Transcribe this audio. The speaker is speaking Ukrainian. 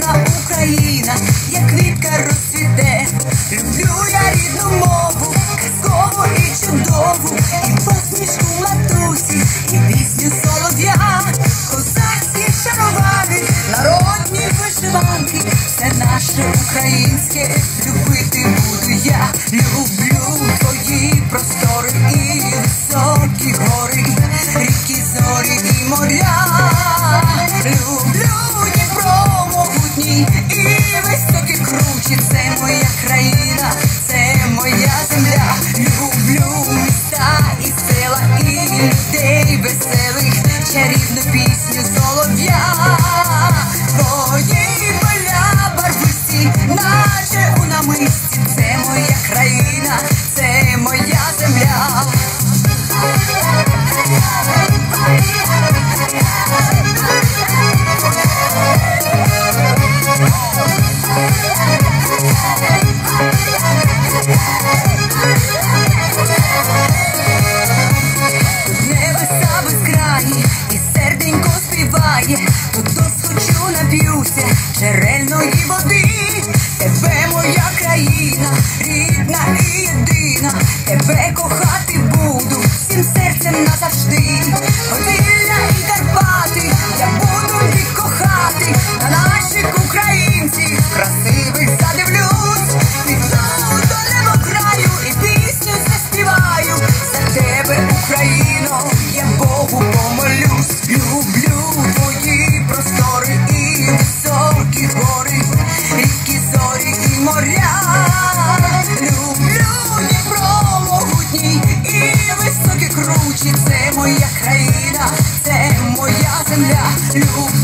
хай Україна, як квітка розцвіте. Люблю я рідну мову, казкову і чудову, і посмішку матусі, і пісню солов'я, козацькі шаровари, народні вишиванки, все наше українське, любити буду я, люблю кручі, це моя країна, це моя земля, люблю міста і села, і людей веселих, чарівно пісню. se ve земля любви.